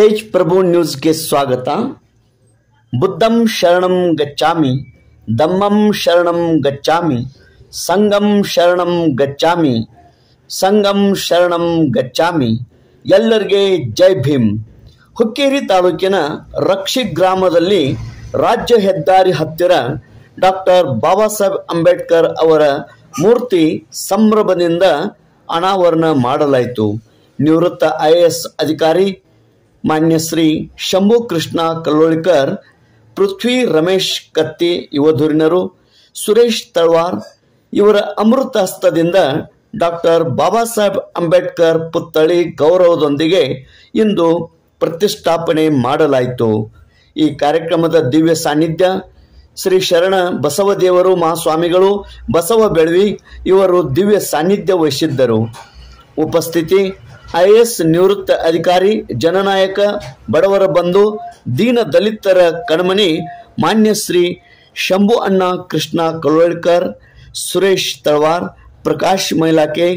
ತೇಜ್ ಪ್ರಭು ನ್ಯೂಸ್ಗೆ ಸ್ವಾಗತ. ಬುದ್ಧಂ ಶರಣಂ ಗಚ್ಚಾಮಿ, ದಮ್ಮಂ ಶರಣಂ ಗಚ್ಚಾಮಿ, ಸಂಗಂ ಶರಣಂ ಗಚ್ಚಾಮಿ, ಸಂಗಂ ಶರಣಂ ಗಚ್ಚಾಮಿ. ಎಲ್ಲರಿಗೆ ಜೈ ಭೀಮ್. ಹುಕ್ಕೇರಿ ತಾಲೂಕಿನ ರಕ್ಷಿ ಗ್ರಾಮದಲ್ಲಿ ರಾಜ್ಯ ಹೆದ್ದಾರಿ ಹತ್ತಿರ ಡಾಕ್ಟರ್ ಬಾಬಾ ಸಾಹೇಬ್ ಅಂಬೇಡ್ಕರ್ ಅವರ ಮೂರ್ತಿ ಸಂಭ್ರಮದಿಂದ ಅನಾವರಣ ಮಾಡಲಾಯಿತು. ನಿವೃತ್ತ ಐ ಎಸ್ ಅಧಿಕಾರಿ ಮಾನ್ಯ ಶ್ರೀ ಶಂಭು ಕೃಷ್ಣ ಕಲ್ಲೋಳಿಕರ್, ಪೃಥ್ವಿ ರಮೇಶ್ ಕತ್ತಿ ಯುವಧುರಿನರು ಸುರೇಶ್ ತಳ್ವಾರ್ ಇವರ ಅಮೃತ ಹಸ್ತದಿಂದ ಡಾಕ್ಟರ್ ಬಾಬಾ ಸಾಹೇಬ್ ಅಂಬೇಡ್ಕರ್ ಪುತ್ಥಳಿ ಗೌರವದೊಂದಿಗೆ ಇಂದು ಪ್ರತಿಷ್ಠಾಪನೆ ಮಾಡಲಾಯಿತು. ಈ ಕಾರ್ಯಕ್ರಮದ ದಿವ್ಯ ಸಾನ್ನಿಧ್ಯ ಶ್ರೀ ಶರಣ ಬಸವದೇವರು ಮಹಾಸ್ವಾಮಿಗಳು ಬಸವ ಬೆಳವಿ ಇವರು ದಿವ್ಯ ಸಾನ್ನಿಧ್ಯ ವಹಿಸಿದ್ದರು. ಉಪಸ್ಥಿತಿ ಐ ಎಸ್ ನಿವೃತ್ತ ಅಧಿಕಾರಿ, ಜನನಾಯಕ, ಬಡವರ ಬಂಧು, ದೀನ ದಲಿತರ ಕಣ್ಮಣಿ, ಮಾನ್ಯ ಶ್ರೀ ಶಂಭು ಅಣ್ಣ ಕೃಷ್ಣ ಕಲ್ವಳ್ಕರ್ ಸುರೇಶ್ ತಳವಾರ್, ಪ್ರಕಾಶ್ ಮೈಲಾಕೆ,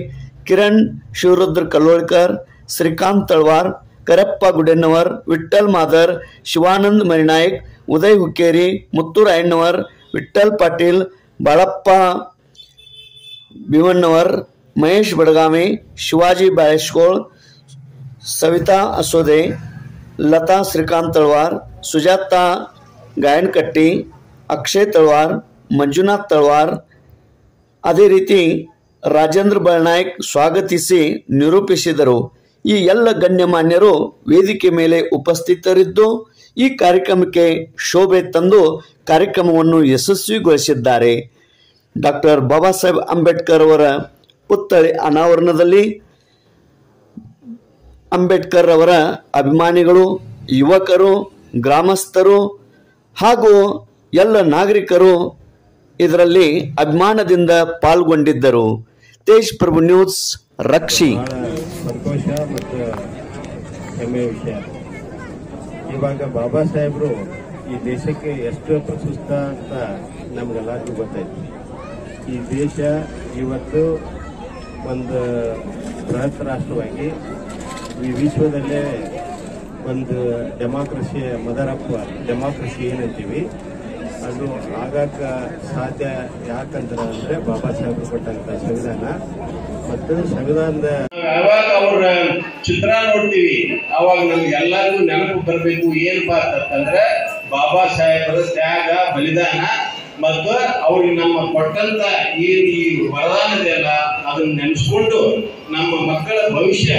ಕಿರಣ್ ಶಿವರುದ್ರ ಕಲ್ವಳ್ಕರ್ ಶ್ರೀಕಾಂತ್ ತಳವಾರ್, ಕರಪ್ಪ ಗುಡೆನ್ನವರ್ ವಿಠಲ್ ಮಾದರ್, ಶಿವಾನಂದ್ ಮರಿನಾಯಕ್, ಉದಯ್ ಹುಕ್ಕೇರಿ, ಮುತ್ತೂರ್ ವಿಠಲ್ ಪಾಟೀಲ್, ಬಾಳಪ್ಪ ಭೀಮಣ್ಣವರ್ ಮಹೇಶ್ ಬಡಗಾಮೆ, ಶಿವಾಜಿ ಬಾಳೆಶ್ಕೋಳ್ ಸವಿತಾ ಅಸೋದೆ, ಲತಾ ಶ್ರೀಕಾಂತ್ ತಳವಾರ್, ಸುಜಾತಾ ಗಾಯನಕಟ್ಟಿ, ಅಕ್ಷಯ್ ತಳವಾರ್, ಮಂಜುನಾಥ್ ತಳವಾರ್. ಅದೇ ರೀತಿ ರಾಜೇಂದ್ರ ಬಳ್ನಾಯಕ್ ಸ್ವಾಗತಿಸಿ ನಿರೂಪಿಸಿದರು. ಈ ಎಲ್ಲ ಗಣ್ಯಮಾನ್ಯರು ವೇದಿಕೆ ಮೇಲೆ ಉಪಸ್ಥಿತರಿದ್ದು, ಈ ಕಾರ್ಯಕ್ರಮಕ್ಕೆ ಶೋಭೆ ತಂದು ಕಾರ್ಯಕ್ರಮವನ್ನು ಯಶಸ್ವಿಗೊಳಿಸಿದ್ದಾರೆ. ಡಾಕ್ಟರ್ ಬಾಬಾ ಸಾಹೇಬ್ ಅಂಬೇಡ್ಕರ್ ಅವರ ಪುತ್ಥಳಿ ಅನಾವರಣದಲ್ಲಿ ಅಂಬೇಡ್ಕರ್ ಅವರ ಅಭಿಮಾನಿಗಳು, ಯುವಕರು, ಗ್ರಾಮಸ್ಥರು ಹಾಗೂ ಎಲ್ಲ ನಾಗರಿಕರು ಇದರಲ್ಲಿ ಅಭಿಮಾನದಿಂದ ಪಾಲ್ಗೊಂಡಿದ್ದರು. ತೇಜ್ ಪ್ರಭು ನ್ಯೂಸ್, ರಕ್ಷಿ. ಸಂತೋಷ ಮತ್ತು ವಿಷಯ. ಇವಾಗ ಬಾಬಾ ಸಾಹೇಬ್ರು ಈ ದೇಶಕ್ಕೆ ಎಷ್ಟು ಪ್ರಶಸ್ತ ಅಂತ ನಮಗೆಲ್ಲರಿಗೂ ಗೊತ್ತಾಯ್ತು. ಈ ದೇಶ ಇವತ್ತು ಒಂದು ಬೃಹತ್ ರಾಷ್ಟ್ರವಾಗಿ ಈ ವಿಶ್ವದಲ್ಲೇ ಒಂದು ಡೆಮಾಕ್ರಸಿಯ ಮದರ್ ಆಫ್ ಡೆಮಾಕ್ರಸಿ ಏನಂತೀವಿ, ಅದು ಆಗಾಕ ಸಾಧ್ಯ ಯಾಕಂದ್ರೆ ಅಂದ್ರೆ ಬಾಬಾ ಸಾಹೇಬರು ಕೊಟ್ಟಂತ ಸಂವಿಧಾನ. ಮತ್ತು ಸಂವಿಧಾನದ ಯಾವಾಗ ಅವ್ರ ಚಿತ್ರ ನೋಡ್ತೀವಿ, ಅವಾಗ ನಮ್ಗೆ ಎಲ್ಲರಿಗೂ ನೆನಪು ಬರಬೇಕು ಏನಪ್ಪಾ ಅಂತಂದ್ರೆ ಬಾಬಾ ಸಾಹೇಬರ ತ್ಯಾಗ, ಬಲಿದಾನ ಮತ್ತು ಅವ್ರಿಗೆ ನಮ್ಮ ಕೊಟ್ಟಂತ ಏನ್ ಈ ವರದಾನ ಇದೆಯಲ್ಲ ಅದನ್ನ ನೆನೆಸ್ಕೊಂಡು ನಮ್ಮ ಮಕ್ಕಳ ಭವಿಷ್ಯ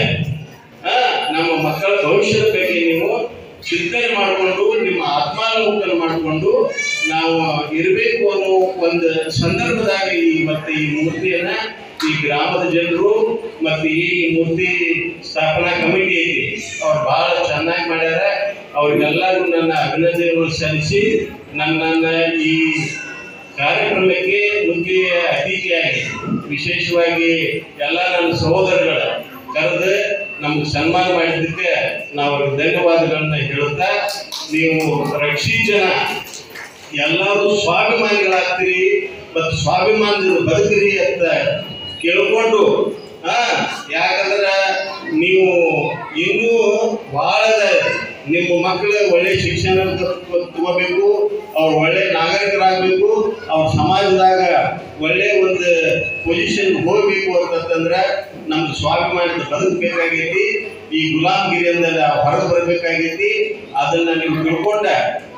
ನಮ್ಮ ಮಕ್ಕಳ ಭವಿಷ್ಯದ ಬಗ್ಗೆ ನೀವು ಚಿಂತನೆ ಮಾಡಿಕೊಂಡು, ನಿಮ್ಮ ಆತ್ಮಾಲೋಕನ ಮಾಡಿಕೊಂಡು ನಾವು ಇರಬೇಕು ಅನ್ನೋ ಒಂದು ಸಂದರ್ಭದಾಗ ಈ ಮತ್ತೆ ಈ ಮೂರ್ತಿಯನ್ನ ಈ ಗ್ರಾಮದ ಜನರು ಮತ್ತೆ ಈ ಮೂರ್ತಿ ಸ್ಥಾಪನಾ ಕಮಿಟಿ ಐತಿ. ಅವ್ರು ಬಹಳ ಚೆನ್ನಾಗಿ ಮಾಡ್ಯಾರ. ಅವ್ರಿಗೆಲ್ಲರೂ ನನ್ನ ಅಭಿನಂದನೆಗಳು ಸಲ್ಲಿಸಿ ನನ್ನನ್ನ ಈ ಕಾರ್ಯಕ್ರಮಕ್ಕೆ ಮುಖ್ಯ ಅತಿಥಿಯಾಗಿ, ವಿಶೇಷವಾಗಿ ಎಲ್ಲ ನನ್ನ ಸಹೋದರಗಳ ಕರೆದು ನಮ್ಗೆ ಸನ್ಮಾನ ಮಾಡಿದ್ದಕ್ಕೆ ನಾವು ಧನ್ಯವಾದಗಳನ್ನ ಹೇಳುತ್ತಾ, ನೀವು ರಕ್ಷಿ ಜನ ಎಲ್ಲರೂ ಸ್ವಾಭಿಮಾನಿಗಳಾಗ್ತೀರಿ, ಮತ್ತು ಸ್ವಾಭಿಮಾನದಿಂದ ಬದುಕಿರಿ ಅಂತ ಕೇಳ್ಕೊಂಡು ಆ ಯಾಕಂದ್ರೆ ನೀವು ಇನ್ನೂ ಬಹಳ ನಿಮ್ಮ ಮಕ್ಕಳು ಒಳ್ಳೆ ಶಿಕ್ಷಣ ತಗೋಬೇಕು ಅವ್ರು ಒಳ್ಳೆ ನಾಗರಿಕರಾಗಬೇಕು ಅವ್ರ ಸಮಾಜದಾಗ ಒಳ್ಳೆ ಒಂದು ಪೊಸಿಷನ್ ಹೋಗ್ಬೇಕು ಅಂತಂದ್ರೆ ನಮ್ದು ಸ್ವಾಭಿಮಾನದ ಬದುಕಬೇಕಾಗೈತಿ ಈ ಗುಲಾಮಗಿರಿಯಿಂದ ಹೊರಗೆ ಬರಬೇಕಾಗೈತಿ ಅದನ್ನ ನೀವು ತಿಳ್ಕೊಂಡ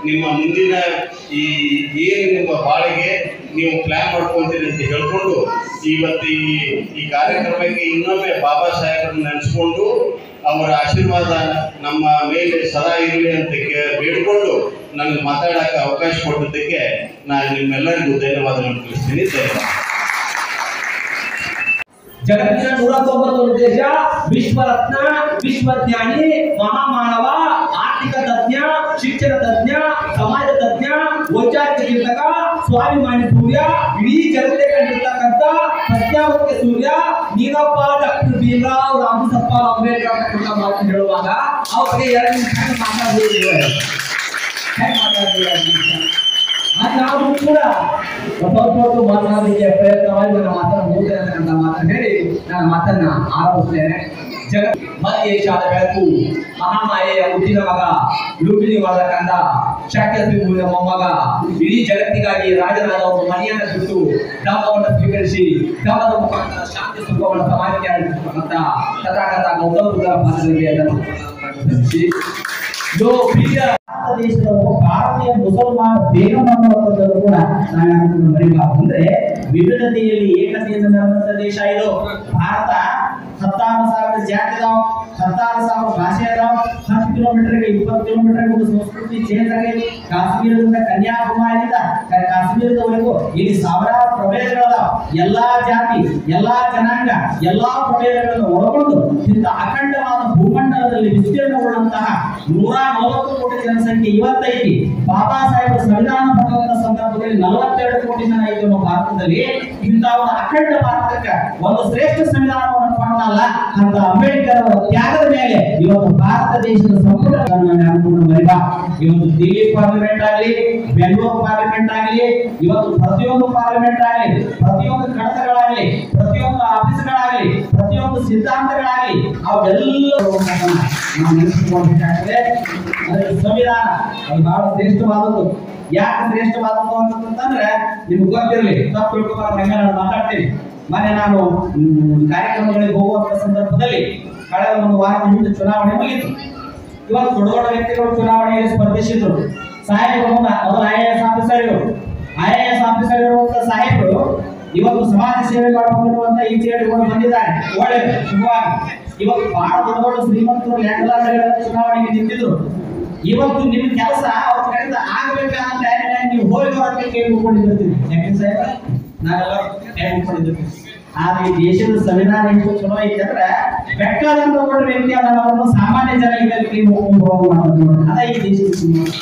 ನಿಮ್ಮ ಮುಂದಿನ ಈ ಏನು ನಿಮ್ಮ ಬಾಳಿಗೆ ನೀವು ಪ್ಲಾನ್ ಮಾಡ್ಕೊಂತೀರಿ ಅಂತ ಹೇಳ್ಕೊಂಡು ಇವತ್ತು ಈ ಕಾರ್ಯಕ್ರಮಕ್ಕೆ ಇನ್ನೊಮ್ಮೆ ಬಾಬಾ ಸಾಹೇಬ್ರನ್ನ ನೆನೆಸ್ಕೊಂಡು ಅವರ ಆಶೀರ್ವಾದ ನಮ್ಮ ಮೇಲೆ ಸದಾ ಇರಲಿ ಅಂತ ಬೇಡ್ಕೊಂಡು ನನಗೆ ಮಾತಾಡಕ್ಕೆ ಅವಕಾಶ ಕೊಟ್ಟಿದ್ದಕ್ಕೆ ನಾನು ನಿಮ್ಮೆಲ್ಲರಿಗೂ ಧನ್ಯವಾದಗಳನ್ನು ತಿಳಿಸ್ತೀನಿ. ಧನ್ಯವಾದ. ಜಗತ್ತಿನ ನೂರ ತೊಂಬತ್ತೊಂದು ದೇಶ ವಿಶ್ವರತ್ನ ವಿಶ್ವಜ್ಞಾನಿ ಮಹಾಮಾನವ ಆರ್ಥಿಕ ತಜ್ಞ ಶಿಕ್ಷಣ ತಜ್ಞ ಸಮಾಜ ತಜ್ಞ ವೈಚಾರಿಕ ಚಿಂತಕ ಸ್ವಾಭಿಮಾನಿ ಸೂರ್ಯ ಇಡೀ ಜಗತ್ತೇ ಕಂಡಿರ್ತಕ್ಕಂಥ ಪ್ರಜ್ಞಾವಂತ ಸೂರ್ಯ ನೀರಪ್ಪ ಡಾಕ್ಟರ್ ಭೀಮರಾವ್ ರಾಮಸಪ್ಪ ಅಂಬೇಡ್ಕರ್ ಅಂತ ಮಾತು ಹೇಳುವಾಗ ಅವ್ರಿಗೆ ಎರಡು ನಿಮಿಷ ಮಾತಾಡಬೇಕು ಹೇಗೆ ಮಾತಾಡ್ತೀವಿ ಆದ್ರೆ ನಾವು ಕೂಡ ಸ್ವಲ್ಪ ಮಾತನಾಡಲಿಕ್ಕೆ ಪ್ರಯತ್ನವಾಗಿ ನನ್ನ ಮಾತನ್ನು ನನ್ನ ಮಾತನ್ನು ಹೇಳಿ ನನ್ನ ಮಾತನ್ನ ಆರಂಭಿಸ್ತೇನೆ ಜಗ ಮಹೇಶಾದ ಬೆಳಕು ಮಹಾಮಾಯೆಯ ಹುಟ್ಟಿದ ಮಗ ಲುಂಬಿನಿ ಮರದ ಕಂದ ಶಾಕ್ಯ ಮೊಮ್ಮಗ, ಇಡೀ ಜಗತ್ತಿಗಾಗಿ ರಾಜನಾದ ಒಂದು ಮನೆಯನ್ನು ಬಿಟ್ಟು ಧರ್ಮವನ್ನು ಸ್ವೀಕರಿಸಿ ಧರ್ಮದ ಮುಖಾಂತರ ಶಾಂತಿ ಸುಖವನ್ನು ಸಮಾಜಕ್ಕೆ ಹರಡಿಸಿಕೊಂಡಂತ ತಥಾಗತ ಗೌತಮ ಬುದ್ಧರ ಪಾದಗಳಿಗೆ ಅದನ್ನು ಒಬ್ಬ ಭಾರತೀಯ ಮುಸಲ್ಮಾನ ಬೇಗಂ ಅನ್ನುವಂಥದ್ದು ಕೂಡ ನಾವೇನಾದ್ರೂ ಮರಿಬಾರ್ದು ಅಂದ್ರೆ ವಿವಿಧತೆಯಲ್ಲಿ ಏಕತೆಯನ್ನು ನಡೆದಂತ ದೇಶ ಇದು ಭಾರತ ಹತ್ತಾರು ಸಾವಿರ ಜಾತಿ ಅದಾವ ಹತ್ತಾರು ಸಾವಿರ ಭಾಷೆ ಅದಾವ ಹತ್ತು ಕಿಲೋಮೀಟರ್ಗೆ ಇಪ್ಪತ್ತು ಕಿಲೋಮೀಟರ್ ಒಂದು ಸಂಸ್ಕೃತಿ ಚೇಂಜ್ ಆಗೈತಿ ಕಾಶ್ಮೀರದಿಂದ ಕನ್ಯಾಕುಮಾರಿಯಿಂದ ಕಾಶ್ಮೀರದವರೆಗೂ ಇಲ್ಲಿ ಸಾವಿರಾರು ಪ್ರಭೇದಗಳದಾವ ಎಲ್ಲಾ ಜಾತಿ ಎಲ್ಲಾ ಜನಾಂಗ ಎಲ್ಲಾ ಪ್ರಭೇದಗಳನ್ನು ಒಳಗೊಂಡು ಇಂಥ ಅಖಂಡವಾದ ಭೂಮಂಡಲದಲ್ಲಿ ವಿಸ್ತೀರ್ಣಗೊಳ್ಳುವಂತಹ ನೂರ ನಲವತ್ತು ಕೋಟಿ ಜನಸಂಖ್ಯೆ ಇವತ್ತೈತಿ. ಬಾಬಾ ಸಾಹೇಬ್ ಸಂವಿಧಾನ ಬರೆದಂತ ಸಂದರ್ಭದಲ್ಲಿ ನಲವತ್ತೆರಡು ಕೋಟಿ ಜನ ಇದ್ದು ನಮ್ಮ ಭಾರತದಲ್ಲಿ ಇಂತಹ ಒಂದು ಅಖಂಡ ಭಾರತಕ್ಕೆ ಒಂದು ಶ್ರೇಷ್ಠ ಸಂವಿಧಾನವನ್ನು ಕೊಟ್ಟಲ್ಲ ಅಂತ ಅಂಬೇಡ್ಕರ್ ಅವರ ತ್ಯಾಗದ ಮೇಲೆ ಇವತ್ತು ಭಾರತ ದೇಶದ ಮರಿಬಾ. ಇವತ್ತು ದಿಲ್ಲಿ ಪಾರ್ಲಿಮೆಂಟ್ ಆಗಲಿ, ಬೆಂಗಳೂರು ಪಾರ್ಲಿಮೆಂಟ್ ಆಗಲಿ, ಇವತ್ತು ಪ್ರತಿಯೊಂದು ಪಾರ್ಲಿಮೆಂಟ್ ಆಗಲಿ, ಪ್ರತಿಯೊಂದು ಕಡತಗಳಾಗಲಿ, ಪ್ರತಿಯೊಂದು ಆಫೀಸ್ಗಳಾಗಲಿ, ಪ್ರತಿಯೊಂದು ಸಿದ್ಧಾಂತಗಳಾಗಲಿ ಅವೆಲ್ಲರೂ ನಾವು ನೆನೆಸಿಕೊಳ್ಬೇಕಾದ್ರೆ ಸಂವಿಧಾನ ಅದು ಶ್ರೇಷ್ಠವಾದದ್ದು. ಯಾಕೆ ಶ್ರೇಷ್ಠವಾದದ್ದು ಅಂತಂದ್ರೆ ನಿಮ್ಗೆ ಗೊತ್ತಿರಲಿ, ತಪ್ಪು ತಿಳ್ಕೊಬಾರ್ದು ಹಂಗೆ ಮಾತಾಡ್ತೀನಿ. ಮನೆ ನಾನು ಕಾರ್ಯಕ್ರಮಗಳಿಗೆ ಹೋಗುವಂತ ಸಂದರ್ಭದಲ್ಲಿ ಕಳೆದ ಒಂದು ವಾರದ ಹಿಂದೆ ಚುನಾವಣೆ ಮುಗಿತು. ಇವತ್ತು ದೊಡ್ಡ ದೊಡ್ಡ ವ್ಯಕ್ತಿಗಳು ಚುನಾವಣೆಯಲ್ಲಿ ಸ್ಪರ್ಧಿಸಿದ್ರು. ಸಾಹೇಬರು ಅವರು ಐ ಎ ಎಸ್ ಆಫೀಸರ್ ಇವರು ಐ ಎ ಎಸ್ ಆಫೀಸರ್ ಇರುವಂತ ಸಾಹೇಬರು ಇವತ್ತು ಸಮಾಜ ಸೇವೆ ಮಾಡಬೇಕನ್ನುವಂತ ಈ ಹಿಡ್ಕೊಂಡು ಬಂದಿದ್ದಾರೆ. ಒಳ್ಳೆ ಇವತ್ತು ಬಹಳ ದೊಡ್ಡ ಶ್ರೀಮಂತರು ಲ್ಯಾಂಡ್ಲಾರ್ಡ್ಗಳ ಚುನಾವಣೆಗೆ ನಿಂತಿದ್ರು. ಇವತ್ತು ನಿಮ್ ಕೆಲಸ ಅವ್ರ ಕಡೆಯಿಂದ ಆಗ್ಬೇಕಾದ ಟೈಮ್ನಾಗ ನೀವು ಹೋಗಿ ಹೊರಗೆ ಕೇಳ್ಕೊಂಡಿರ್ತೀವಿ ಯಾಕಂದ್ರೆ ಸಾಹೇಬ? ನಾವೆಲ್ಲ ಕೈ ಮುಕ್ಕೊಂಡಿರ್ತೀವಿ ಆದ್ರೆ ಈ ದೇಶದ ಸಂವಿಧಾನ ಎಷ್ಟು ಚಲೋ ಐತೆ ಅಂದ್ರೆ ಬೆಟ್ಟದಿಂದ ಒಬ್ಬ ವ್ಯಕ್ತಿ ಅನ್ನೋದನ್ನು ಸಾಮಾನ್ಯ ಜನ ಇದಕ್ಕೆ ಹೋಗಿ ಮಾಡೋದು. ಅದ ಈ ದೇಶದ ಸಂವಿಧಾನ.